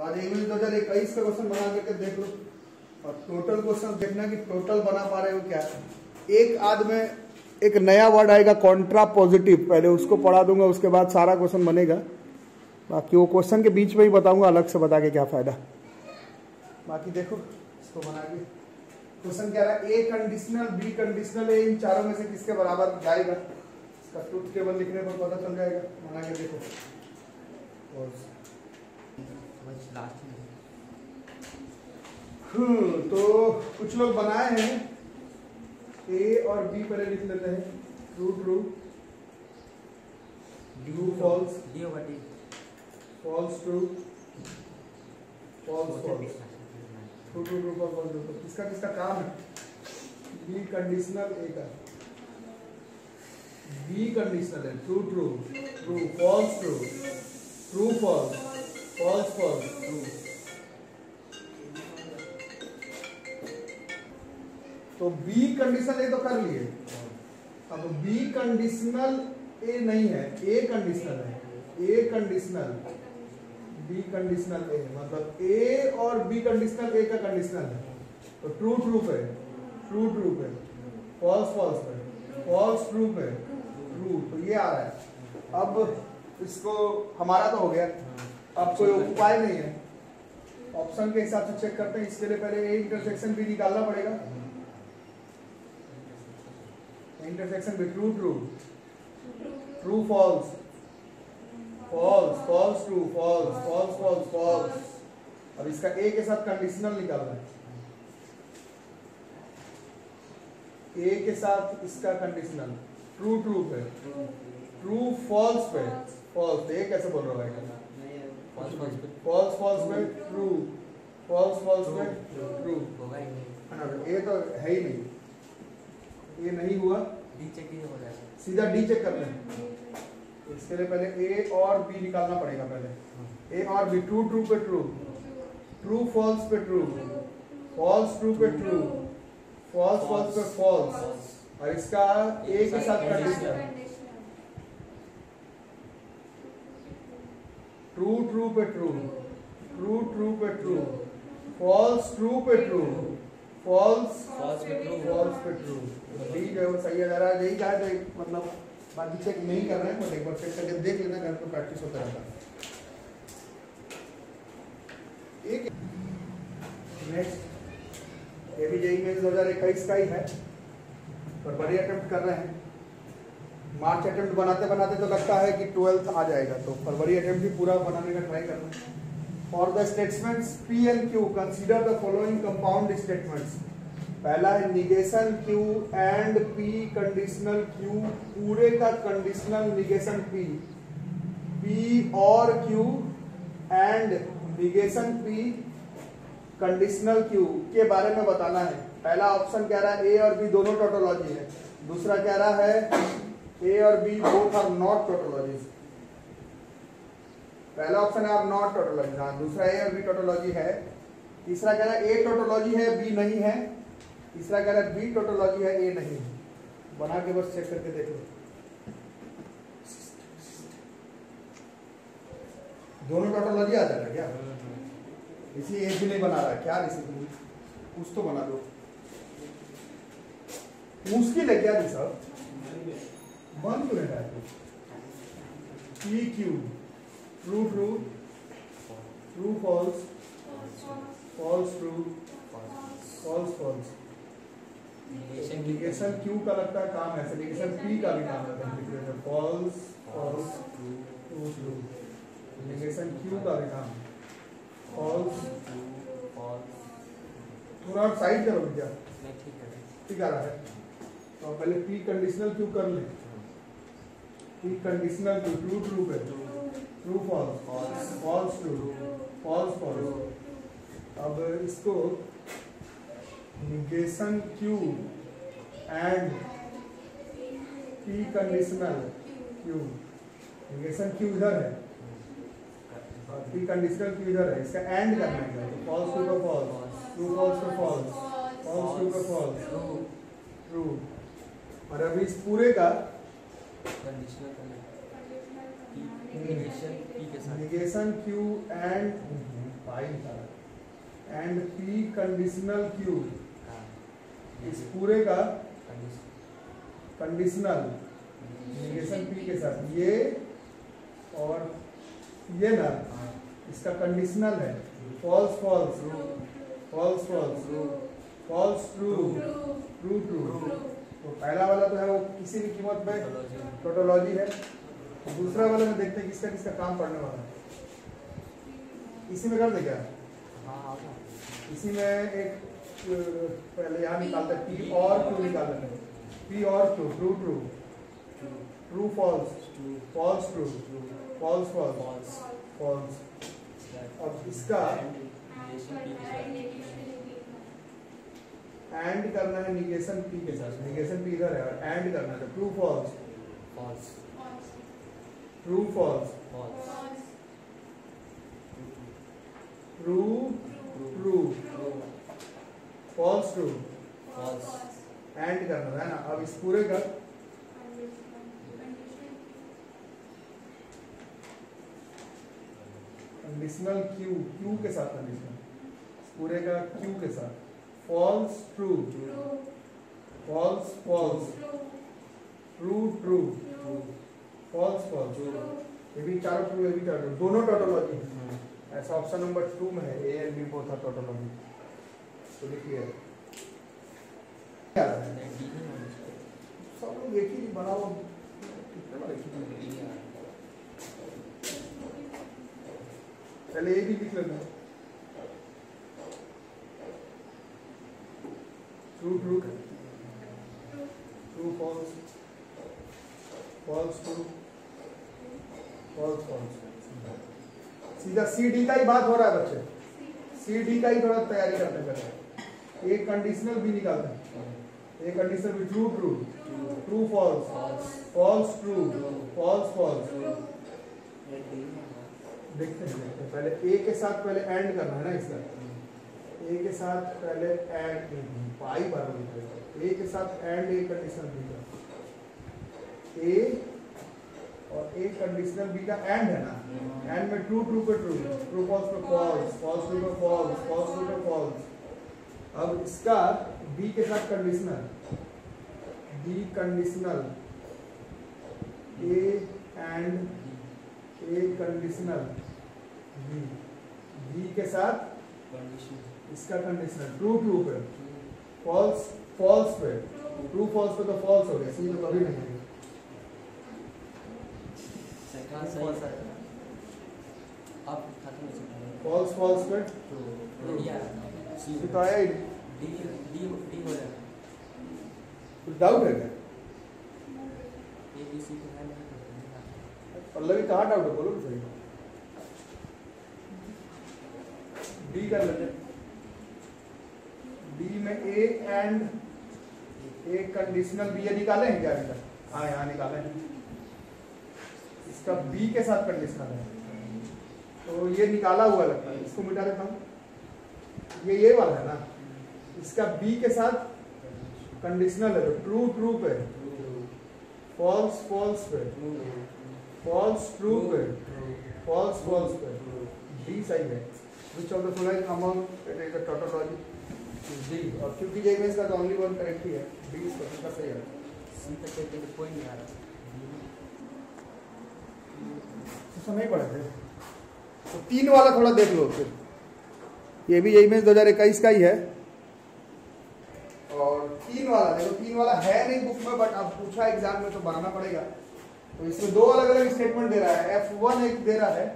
तो आज इंग्लिश दो हज़ार इक्कीस का क्वेश्चन बना करके देख लो। और टोटल क्वेश्चन देखना कि टोटल बना पा रहे हो क्या? एक आध में एक नया वर्ड आएगा कॉन्ट्रा पॉजिटिव पहले उसको पढ़ा दूँगा, उसके बाद सारा क्वेश्चन बनेगा। बाकी वो क्वेश्चन के बीच में ही बताऊँगा, अलग से बता के क्या फ़ायदा। बाकी देखो, इसको बना के। क्वेश्चन क्या रहा? है ए कंडीशनल बी कंडीशनल इन चारों में से किसके बराबर जाएगा? इसका ट्रूथ टेबल लिखने पर पता चल जाएगा। बना के देखो। और लास्ट में तो कुछ लोग बनाए हैं। ए और बी पहले लिख लेते हैं। True true True, false. D over D false true false false true true true false false तो किसका किसका काम है? बी कंडीशनल ए का। बी कंडीशनल है। True true true false true true false false false true तो B conditional A तो कर लिए। अब बी कंडीशनल ए नहीं है ए कंडीशनल है। A conditional B conditional A मतलब ए और बी कंडीशनल ए का कंडीशनल है। तो ट्रू ट्रू पे ट्रू ट्रू पे फॉल्स फॉल्स पे फॉल्स ट्रू पे ट्रू तो ये आ रहा है। अब इसको, हमारा तो हो गया। अब कोई उपाय नहीं है। ऑप्शन के हिसाब से चेक करते हैं, इसके लिए पहले ए इंटरसेक्शन भी निकालना पड़ेगा। इंटरसेक्शन भी true true true false false false true false false false false अब इसका ए के साथ कंडीशनल निकालना है। ए के साथ इसका कंडीशनल ट्रू ट्रू पे। ट्रू फॉल्स पे। फॉल्स ए कैसे बोल रहा है फॉल्स फॉल्स पे फॉल्स फॉल्स पे ट्रू फॉल्स फॉल्स पे ट्रू होगा ही नहीं ए तो है ही नहीं। ये नहीं हुआ। डी चेक ही हो जाएगा। सीधा डी चेक कर लें। इसके लिए पहले ए और बी निकालना पड़ेगा पहले। ए और बी ट्रू ट्रू पे ट्रू ट्रू फॉल्स पे ट्रू फॉल्स ट्रू पे ट्रू फॉल्स फॉल्स पे फॉल्स और इसका ए के साथ कंडीशन ट्रू ट्रू पे ट्रू ट्रू ट्रू पे ट्रू फॉल्स ट्रू पे ट्रू फॉल्स फॉल्स पे ट्रू फॉल्स पे ट्रू डी जो है वो सही है यही कहा है तो मतलब बाकी चेक नहीं कर रहे हैं बट एक बार चेक करके देख लेना घर पे प्रैक्टिस होता रहता है। एक नेक्स्ट ये भी जेई में दो हज़ार इक्कीस का ही है पर बड़ी अटेम्प्ट कर रहे हैं। मार्च अटेम्प्ट बनाते बनाते तो लगता है कि ट्वेल्थ आ जाएगा तो फरवरी अटेम्प्ट भी पूरा बनाने का ट्राई करना। For the statements P and Q consider the following compound statements पहला है negation Q and P conditional Q पूरे का कंडीशनल निगेशन पी पी और Q and negation P conditional Q के बारे में बताना है। पहला ऑप्शन कह रहा है ए और बी दोनों टोटोलॉजी है। दूसरा कह रहा है ए और B both are not tautologies पहला ऑप्शन है आप नॉट टोटोलॉजी हाँ दूसरा ए और बी टोटोलॉजी है. तीसरा कह रहा है ए टोटोलॉजी है बी नहीं है. तीसरा कह रहा है बी टोटोलॉजी है ए नहीं है. बना के बस चेक करके देख लो. दोनों टोटोलॉजी आ जाएगा क्या? इसी एक भी नहीं बना रहा क्या ऋषि तुम कुछ तो बना दो. मुश्किल है क्या ऋषभ बन क्यों रहा है P Q true true true false false true false false negation Q का लगता है काम है निगेशन पी का भी काम रहता है। False false true true negation Q का भी काम। फॉल्स थोड़ा साइड करो भैया। ठीक है। ठीक आ रहा है। तो पहले पी कंडीशनल क्यू कर ले। P conditional Q true true पे true false false true false false अब इसको negation Q and P conditional Q negation Q इधर है। पी कंडीशनल क्यू इधर है। इसका एंड करना है फॉल्स टू पे फॉल्स ट्रू फॉल्स पे फॉल्स फॉल्स टू पे फॉल्स ट्रू और अभी इस पूरे का निगेशन पी के साथ। Negation Q and and P conditional Q हाँ। इस पूरे का कंडीशनल निगेशन पी के साथ। ये और ये ना हाँ। इसका कंडीशनल है। False false false false true false true true true तो पहला वाला तो है, वो किसी भी कीमत पे टोटोलॉजी है। दूसरा वाला में देखते हैं किसका किसका काम पड़ने वाला है। इसी में कर दे क्या? इसी में एक पहले यहाँ निकालते हैं पी और ट्रू निकाल लेते हैं। पी और true true true true false false true false false false अब इसका एंड करना है निगेशन पी के साथ। निगेशन पी इधर है और एंड करना है। True false false true false false true true true false true false and करना है ना? अब इस पूरे का कंडीशनल क्यू क्यू के साथ कंडीशनल पूरे का क्यू के साथ। False true false false true true true false false true ये भी चारों ट्रू ये भी चारों true। दोनों टोटोलॉजी ऐसा ऑप्शन नंबर टू में है A and B both are tautology तो लिखिए सब लोग एक ही पहले ए भी लिख लेना true true true false false true false false सीधा सी डी का ही बात हो रहा है बच्चे। सी डी का ही थोड़ा तैयारी करने का एक कंडीशनल भी निकालना है। एक कंडीशनल भी true true true false false true false false है हैं, देखते हैं। पहले ए के साथ पहले एंड करना है ना इसका। ए के साथ पहले एंड पाई बार ए के साथ and A conditional B A और ए कंडीशनल बी का एंड है ना? एंड में ट्रू ट्रू पे ट्रू ट्रू फॉल्स पे फॉल्स फॉल्स ट्रू पे फॉल्स फॉल्स ट्रू पे फॉल्स अब इसका बी के साथ conditional B conditional A and A conditional B B के साथ कंडीशन इसका कंडीशनल ट्रू ट्रू पे। फॉल्स फॉल्स पे। ट्रू फॉल्स पे तो फॉल्स हो गया। सी तो कभी नहीं है। सही है हो है फॉल्स फॉल्स पे। ट्रू सी ये तो आया ही डी डी डी हो जाएगा। कुछ डाउट है क्या? ए बी सी को है नहीं पल्लवी कहाँ डाउट है? बोलो तो सही। डी कर लेते डी में A and A conditional B ये निकाले हैं क्या अभी हाँ यहाँ निकाले हैं। इसका बी के साथ कंडीशनल है। तो ये निकाला हुआ लगता है। इसको मिटा देता हूँ। ये ये वाला है ना? इसका बी के साथ कंडीशनल है। तो ट्रू ट्रू पे। फॉल्स फॉल्स पे। फॉल्स ट्रू पे। फॉल्स फॉल्स पे। डी सही है। Which of the following among, it is a tautology? Is और क्योंकि ये इमेज का तो only one correct ही है D इस क्वेश्चन का सही है। सी तक के तो कोई नहीं आ रहा। तो नहीं पढ़े थे तो तीन वाला थोड़ा देख लो फिर। ये भी ये इमेज 2021 का ही है। और तीन वाला देखो तीन वाला है नहीं बुक में बट अब पूछा एग्ज़ाम में तो बनाना पड़ेगा। तो इसमें दो अलग अलग स्टेटमेंट दे रहा है। एफ़ वन एक दे रहा है।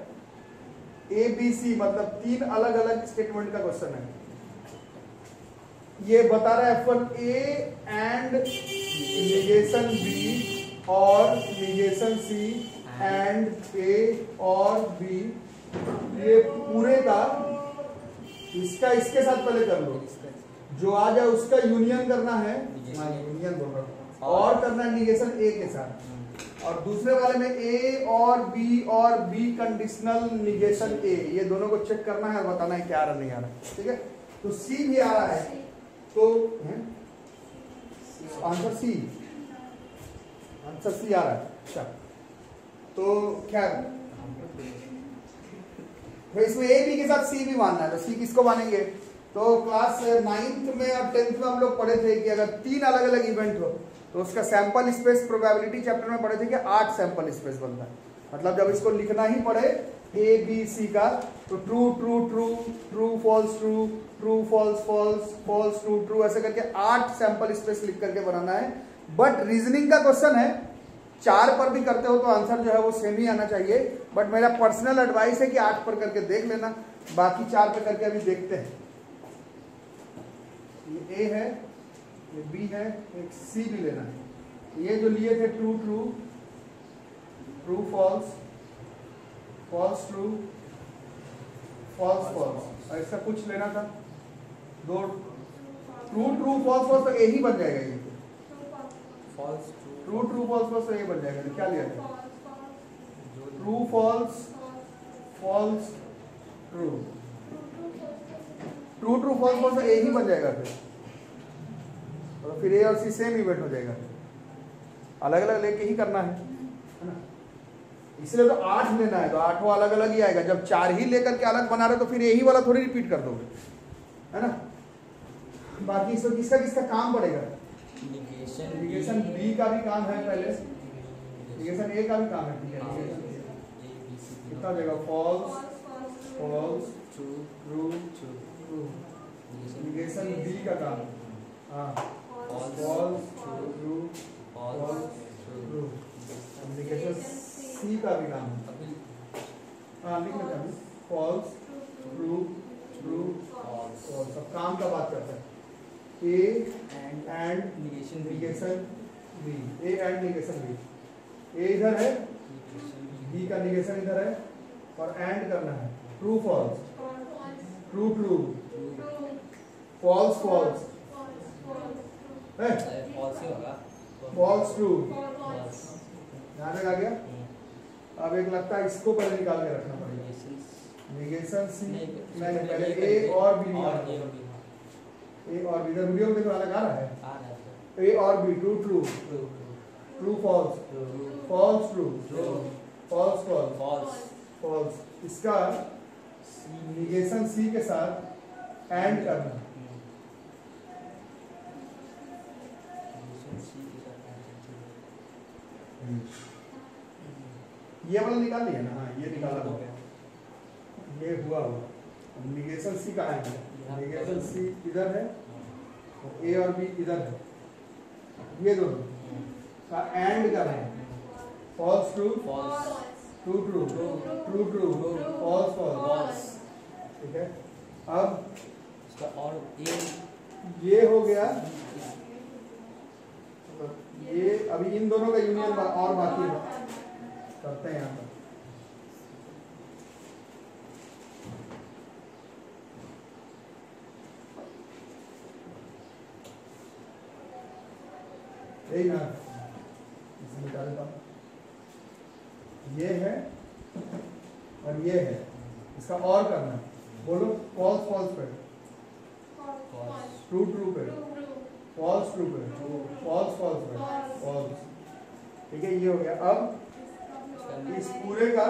ए बी सी मतलब तीन अलग अलग स्टेटमेंट का क्वेश्चन है। ये बता रहा है F one A and negation B और निगेशन सी एंड ए और बी ये पूरे का इसका इसके साथ पहले कर लो। जो आ जाए उसका यूनियन करना है। यूनियन बोल रहा और करना है निगेशन ए के साथ। और दूसरे वाले में ए और बी और बी कंडीशनल निगेशन ए ये दोनों को चेक करना है और बताना है क्या आ रहा नहीं आ रहा ठीक है? तो सी भी आ रहा है। तो आंसर सी आंसर सी आ रहा है। अच्छा। तो क्या तो इसमें ए बी के साथ सी भी मानना है तो सी किसको मानेंगे? तो क्लास नाइन्थ में और टेंथ में हम लोग पढ़े थे कि अगर तीन अलग अलग इवेंट हो तो उसका सैंपल स्पेस प्रोबेबिलिटी चैप्टर में पढ़े थे कि आठ सैंपल स्पेस बनता है। मतलब जब इसको लिखना ही पड़े ए बी सी का तो true true true true false true true false false false true true ऐसे करके आठ सैंपल स्पेस लिख करके बनाना है। बट रीजनिंग का क्वेश्चन है, चार पर भी करते हो तो आंसर जो है वो सेम ही आना चाहिए। बट मेरा पर्सनल एडवाइस है कि आठ पर करके देख लेना, बाकी चार पे करके अभी देखते हैं। ये ए है, ये बी है, एक सी भी लेना है। ये जो लिए थे true true true false false true false false ऐसा कुछ लेना था? दो ट्रू ट्रू फॉल्स फॉल्स तो ए ही बन जाएगा ये। False true true false false तो ये बन जाएगा। तो क्या लिया? था true false false true true true false false तो ए ही बन जाएगा फिर। और फिर ए और सी सेम इवेंट हो जाएगा। अलग अलग लेके ही करना है है ना? इसलिए तो आठ लेना है तो आठों अलग अलग ही आएगा। जब चार ही लेकर के अलग बना रहे तो फिर यही वाला थोड़ी रिपीट कर दोगे। है ना? बाकी इसमें किसका किसका काम पड़ेगा? निगेशन बी का भी काम है पहले। ए का भी काम है। है कितना false false true true B का काम। हाँ। False true false true C का भी काम है। हाँ लिख लेते हैं false true true false false अब काम का बात करते हैं। A and and negation negation B A and negation B A इधर है बी का निगेशन इधर है और एंड करना है। True false true true false false है फॉल्स फॉल्स ट्रू यहाँ आ गया? अब एक लगता है इसको पहले निकाल के रखना पड़ेगा। निगेशन सी नहीं पहले ए और बी ए और बी वीडियो में देखो अलग आ रहा है। ए और B true true true false false true false false false false इसका निगेशन सी के साथ एंड करना। ये वाला निकाल लिया ना? हाँ ये निकाला हो गया ये हुआ हुआ निगेशन सी कहाँ है? निगेशन सी इधर है और ए और बी इधर है। ये दोनों का एंड कर रहे हैं। False true false true true true true false false false ठीक है? अब इसका और ए ये हो गया। ये अभी इन दोनों का यूनियन और बाकी है। करते हैं यहाँ पर यही इसे देता हूँ। ये है और ये है। इसका और करना है। बोलो फॉल्स फॉल्स पे। ट्रू ट्रू पे। फॉल्स ट्रू पे। फॉल्स फॉल्स पे। फॉल्स ठीक है ये हो गया। अब इस पूरे का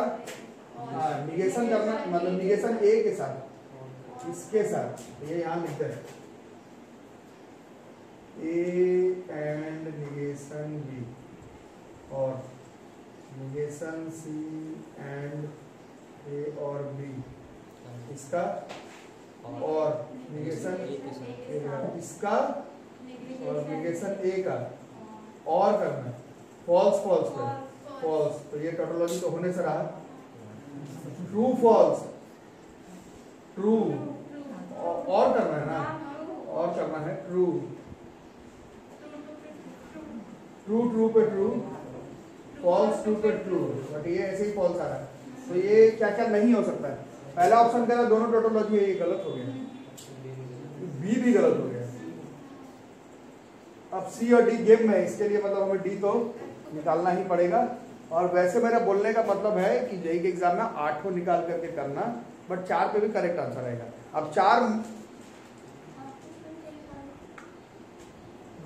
हाँ निगेशन करना मतलब निगेशन ए के साथ, इसके साथ, ये यहाँ लिखते हैं। ए एंड निगेशन बी और निगेशन सी एंड ए और बी इसका, और निगेशन ए के इसका, और निगेशन ए का, और करना फॉल्स फॉल्स पे फॉल्स तो ये टोटोलॉजी तो होने से रहा। ट्रू फॉल्स ट्रू और करना है ना? और करना है ट्रू ट्रू ट्रू पे ट्रू फॉल्स ट्रू पे ट्रू बट ये ऐसे ही फॉल्स आ रहा है। तो ये क्या क्या नहीं हो सकता है? पहला ऑप्शन कह रहा दोनों टोटोलॉजी ये गलत हो गया। बी भी गलत हो गया। अब सी और डी गेम में इसके लिए मतलब हमें डी तो निकालना ही पड़ेगा। और वैसे मेरा बोलने का मतलब है कि जेई के एग्ज़ाम में आठों निकाल करके करना बट चार पे भी करेक्ट आंसर आएगा। अब चार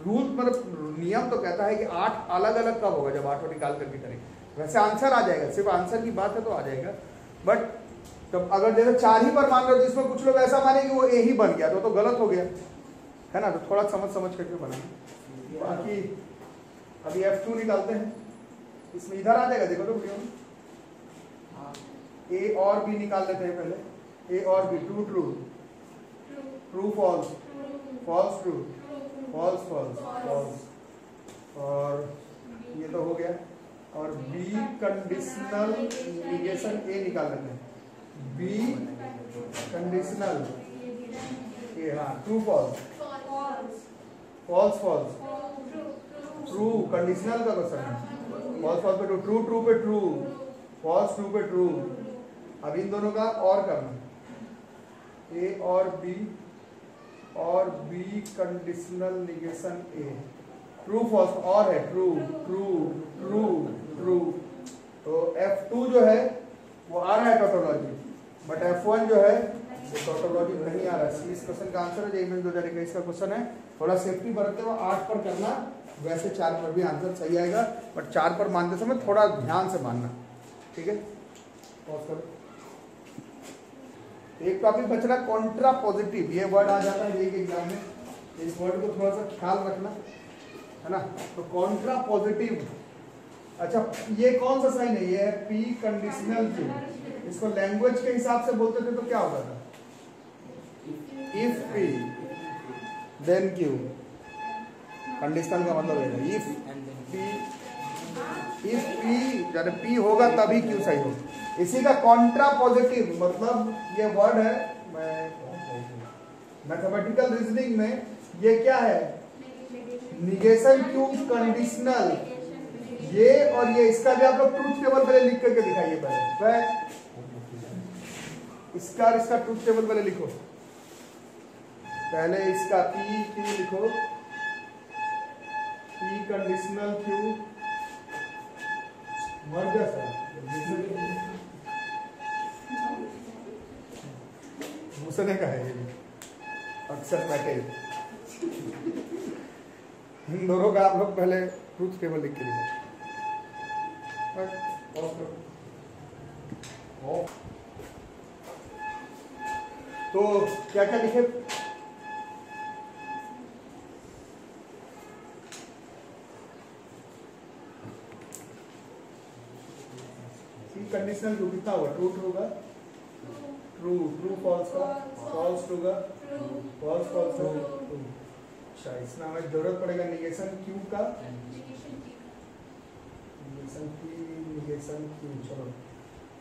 रूल मतलब नियम तो कहता है कि आठ अलग अलग कब होगा जब आठों निकाल करके करेंगे वैसे आंसर आ जाएगा, सिर्फ़ आंसर की बात है तो आ जाएगा। बट तो अगर जैसे चार ही पर मान रहे हो इसमें कुछ लोग ऐसा माने कि वो ए ही बन गया तो तो गलत हो गया। है ना? तो थोड़ा समझ समझ करके बनाना बाकी अभी एफ़ टू निकालते हैं। इसमें इधर आ जाएगा देखो तो वीडियो में हाँ ए और बी निकाल लेते हैं पहले। ए और B true true true false false true false false false और ये तो हो गया। और बी कंडीशनल निगेशन ए निकाल लेते हैं। बी कंडीशनल ए हाँ true false false false true conditional का क्वेश्चन है। फॉल्स फॉल्स पे ट्रू ट्रू ट्रू पे ट्रू फॉल्स ट्रू पे ट्रू अब इन दोनों का और करना। ए और बी और B conditional negation A true false और है। ट्रू ट्रू ट्रू ट्रू तो F2 जो है, वो आ रहा है टोटोलॉजी बट F1 जो है, वो टोटोलॉजी नहीं आ रहा है। इस क्वेश्चन का आंसर है जेई दो हज़ार इक्कीस का क्वेश्चन है। थोड़ा सेफ्टी बरतते हुए आठ पर करना। वैसे चार पर भी आंसर सही आएगा बट चार पर मानते समय थोड़ा ध्यान से मानना, ठीक है? एक टॉपिक बच रहा कॉन्ट्रा पॉजिटिव ये वर्ड आ जाता है एक एग्ज़ाम में, इस वर्ड को थोड़ा सा ख्याल रखना, है ना? तो कॉन्ट्रा पॉजिटिव अच्छा ये कौन सा साइन है? ये है पी कंडीशनल क्यू इसको लैंग्वेज के हिसाब से बोलते थे तो क्या होता था? If P then Q conditional का मतलब है इफ़ पी इफ़ पी जब पी होगा तभी क्यू सही हो इसी का कॉन्ट्रा पॉजिटिव मतलब ये वर्ड है मैं मैथमेटिकल रीजनिंग में ये क्या है? निगेशन क्यू कंडीशनल ये और ये इसका भी आप लोग ट्रूथ टेबल पहले लिख करके दिखाइए पहले। इसका और इसका ट्रूथ टेबल पहले लिखो। पहले इसका पी क्यू लिखो। पी कंडीशनल क्यू मर जा सर घुसने का है। अक्सर पैकेज इन दोनों का आप लोग पहले ट्रूथ टेबल लिख के करो। ऑफ़। तो क्या क्या लिखे कंडीशनल जो कितना होगा ट्रू ट्रू का ट्रू ट्रू फॉल्स का फॉल्स ट्रू का फॉल्स फॉल्स ट्रू ट्रू अच्छा इसमें हमें ज़रूरत पड़ेगा निगेशन क्यू का? निगेशन पी निगेशन क्यू चलो।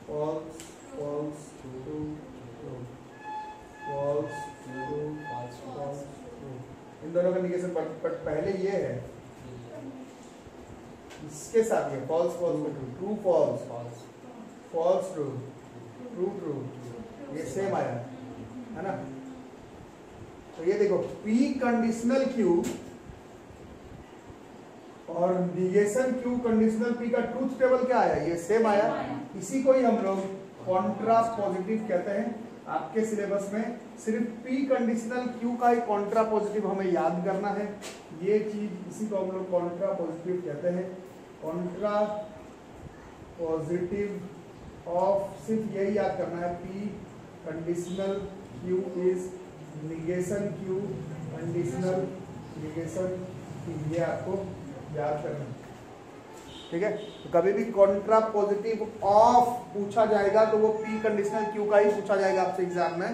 False false true true false true false false true इन दोनों का निगेशन बट बट पहले ये है। इसके साथ ये false false true true false false false true true true ये सेम आया, है ना? तो ये देखो, P कंडीशनल Q और निगेशन Q कंडीशनल P का ट्रूथ टेबल क्या आया? ये सेम आया। इसी को ही हम लोग कॉन्ट्रास्ट पॉजिटिव कहते हैं। आपके सिलेबस में सिर्फ़ पी कंडीशनल क्यू का ही कॉन्ट्रा पॉजिटिव हमें याद करना है। ये चीज़ इसी को हम लोग कॉन्ट्रा पॉजिटिव कहते हैं। कॉन्ट्रा पॉजिटिव ऑफ़ सिर्फ़ यही याद करना है P conditional Q is negation Q conditional negation ये आपको याद करना है। ठीक है? तो कभी भी कॉन्ट्रा पॉजिटिव ऑफ़ पूछा जाएगा तो वो पी कंडीशनल क्यू का ही पूछा जाएगा आपसे एग्ज़ाम में।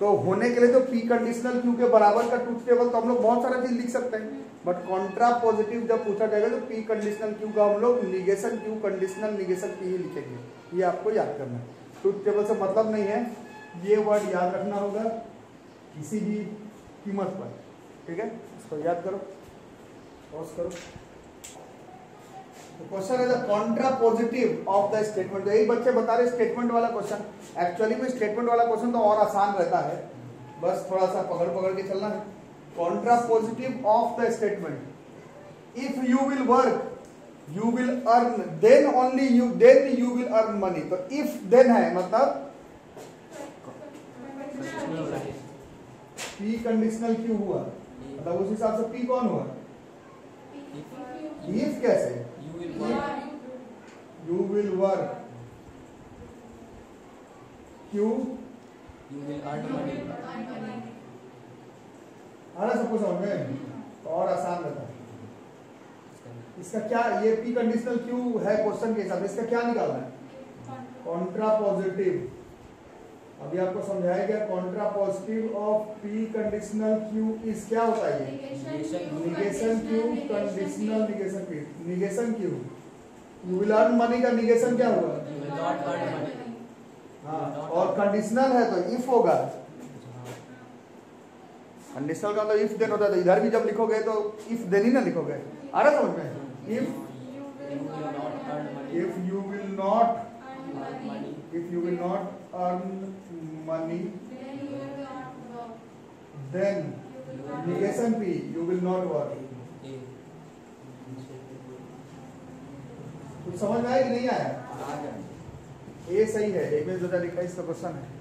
तो होने के लिए तो पी कंडीशनल क्यू के बराबर का ट्रूथ टेबल तो हम लोग बहुत सारा चीज़ लिख सकते हैं। बट कॉन्ट्रा पॉजिटिव जब पूछा जाएगा तो पी कंडीशनल क्यू का हम लोग negation Q conditional negation P ही लिखेंगे। ये आपको याद करना है। ट्रूथ टेबल से मतलब नहीं है, ये वर्ड याद रखना होगा किसी भी कीमत पर, ठीक है? इसको याद करो पॉज करो। तो क्वेश्चन है contrapositive of the statement तो यही बच्चे बता रहे स्टेटमेंट वाला क्वेश्चन एक्चुअली में स्टेटमेंट वाला क्वेश्चन तो और आसान रहता है। बस थोड़ा सा पकड़ पकड़ के चलना है। Contrapositive of the statement if you will work you will earn then only you then you will earn money तो इफ़ देन है मतलब? पी कंडीशनल क्यों हुआ? मतलब उस हिसाब से पी कौन हुआ? इफ़ कैसे? You will work you will Q? earn money. आ रहा है सबको समझ में तो और आसान रहता है इसका क्या ये पी कंडीशनल क्यू है क्वेश्चन के हिसाब से? इसका क्या निकालना है? कॉन्ट्रा पॉजिटिव अभी आपको समझाया गया contrapositive of P conditional Q इस क्या होता है negation Q conditional negation Q negation Q you will earn money का निगेशन क्या होगा. हाँ और कंडीशनल है तो इफ़ होगा। कंडीशनल का मतलब इफ़ देन होता है तो इधर भी जब लिखोगे तो इफ़ देन ही ना लिखोगे। आ रहा समझ में? If You will not earn money. if you will not if you will not earn money then negation p you will not work कुछ समझ में आया कि नहीं आया ए सही है एक में दो हज़ार इक्कीस का क्वेश्चन है